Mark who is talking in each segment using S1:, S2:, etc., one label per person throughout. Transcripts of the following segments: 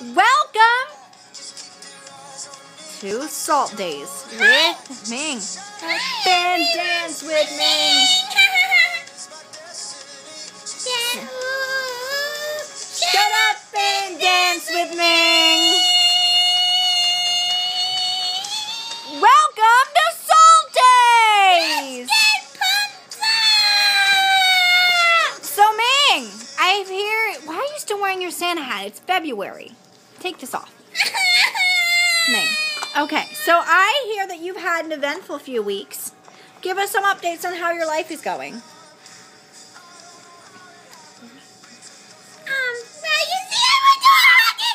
S1: Welcome to Salt Days with Ming. Dance with Ming. Shut up and dance with Ming. Welcome to Salt Days. So Ming, I hear. Why are you still wearing your Santa hat? It's February. Take this off. Ming. Okay, so I hear that you've had an eventful few weeks. Give us some updates on how your life is going.
S2: Um, well, you see, I went to a hockey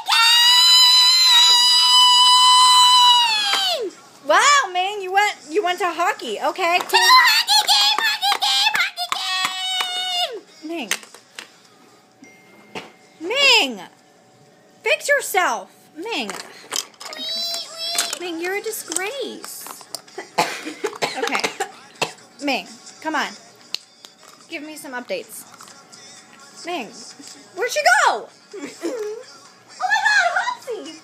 S2: game!
S1: Wow, Ming, you went you went to hockey. Okay,
S2: To
S1: cool.
S2: a hockey game, hockey game, hockey game!
S1: Ming. Ming, fix yourself. Ming, Ming, you're a disgrace. okay, Ming, come on. Give me some updates. Ming, where'd she go? oh my God, Hopsy!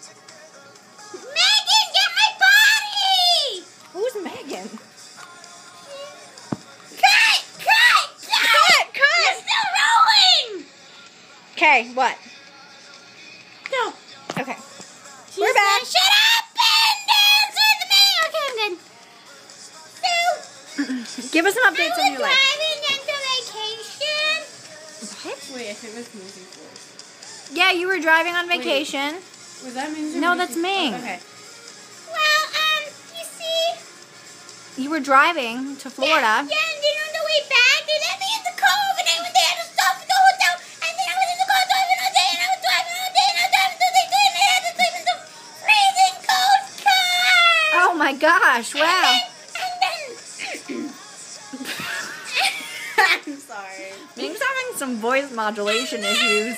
S2: Megan, get my body!
S1: Who's Megan?
S2: Cut! Cut!
S1: Cut! Cut!
S2: You're still rolling!
S1: Okay, what? Give us some
S2: I
S1: updates on your life.
S2: driving into vacation.
S3: Wait, I think that's music voice.
S1: Yeah, you were driving on vacation.
S3: Was that music?
S1: No, that's Ming.
S3: Oh, okay.
S2: Well, um, you see,
S1: You were driving to Florida.
S2: Yeah, yeah, and then on the way back, they let me in the car and I went there to stop at the hotel. And then I was in the car driving all day, and I was driving all day, and I was driving till they could, and I had to sleep in the freezing cold car.
S1: Oh my gosh! Wow.
S3: I'm sorry.
S1: Ming's having some voice modulation issues.